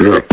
Yeah.